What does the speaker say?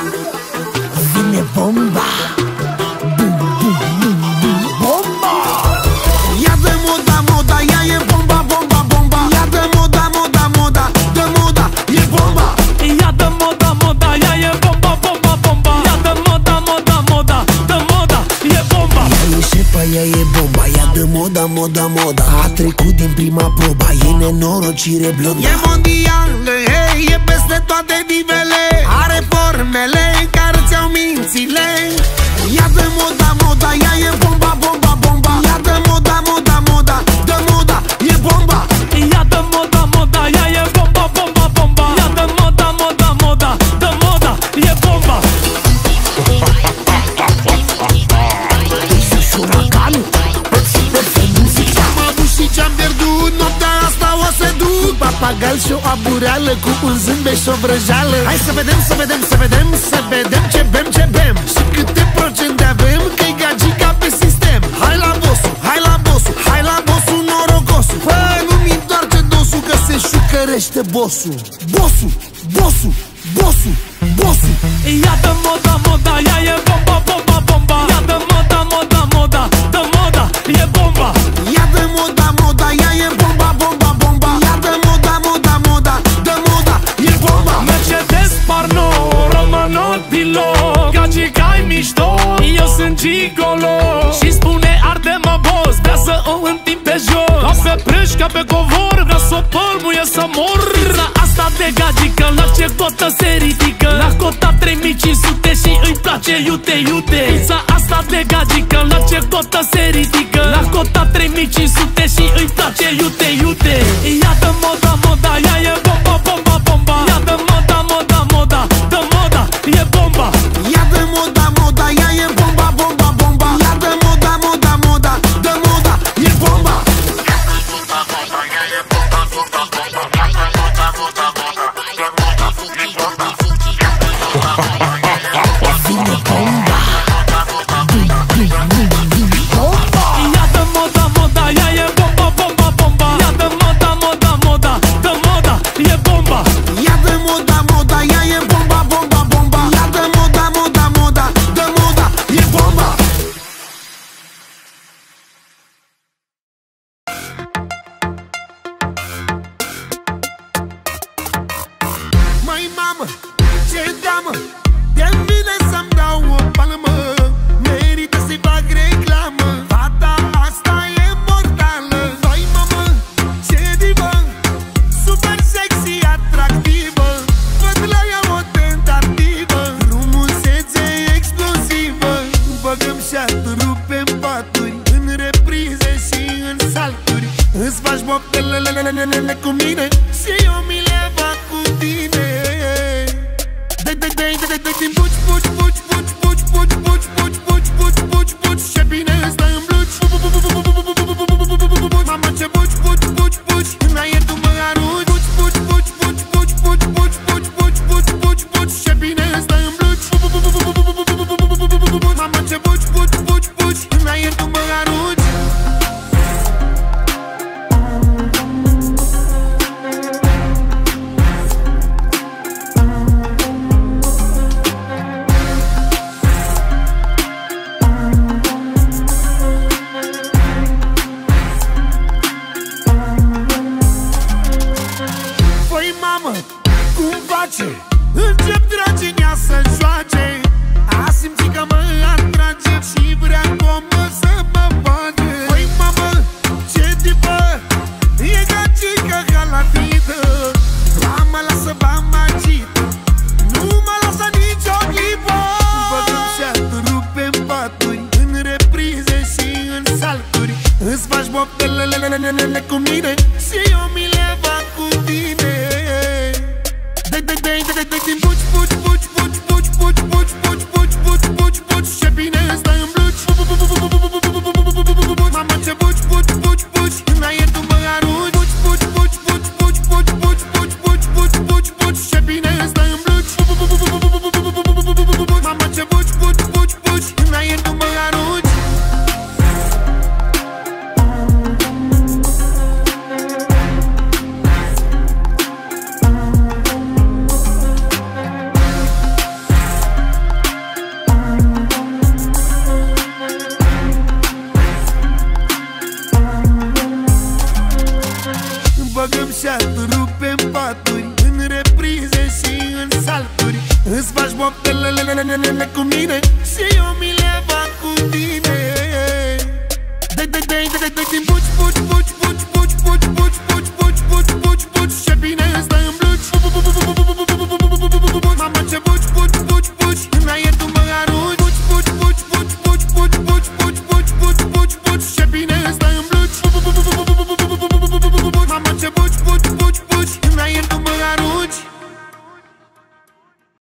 Vine bomba. Bum, bum, bum, bum Bomba. Ia de moda, moda, ea e bomba, bomba, bomba. Ia de moda, moda, moda, de moda, e bomba. Ia de moda, moda, ea e bomba, bomba, bomba. Ia de moda, moda, moda, de moda, e bomba. Ea e șefa, ea e bomba. Ia de moda, moda, moda. A trecut din prima proba E nenorocire blondă E mondială, hei, e peste toate nivele. Are formele care ți-au mințile. Ia de moda, moda, ea e bomba, bomba, bomba. Ia de moda, moda, moda, de moda, e bomba. Ia de moda, moda, ea e bomba, bomba, bomba. Ia de moda, moda, moda, de moda, e bomba. Sus uraganul Ce-am avut și ce-am pierdut Papagal și o abureală Cu un zâmbet și o vrăjeală. Hai să vedem, să vedem, să vedem Să vedem ce bem, ce bem. Și câte procente avem Că-i gagica pe sistem. Hai la bossu, hai la bossu Hai la bossu norocosul. Fă, nu-mi întoarce dosul Că se șucărește bossul Bossul, bossul, bossul, bossul Ia de moda, moda, ea e ce cotă se ridică. La cota 3500 și îi place iute, iute. Pizza asta de gagică, la ce cotă se ridică? La cota 3500 și îi place iute, iute. Ia de moda, moda, ea e bomba, bomba, bomba Măi mamă, ce damă mă arunci Păi mamă, cum face? Încep dragenia să joace. A simțit că mă atrage Și vrea comă walk the line and then Îți faci boptelele cu mine Și eu mi le fac cu tine Dai, dai, dai, dai, dai, din buci, buci, buci, buci,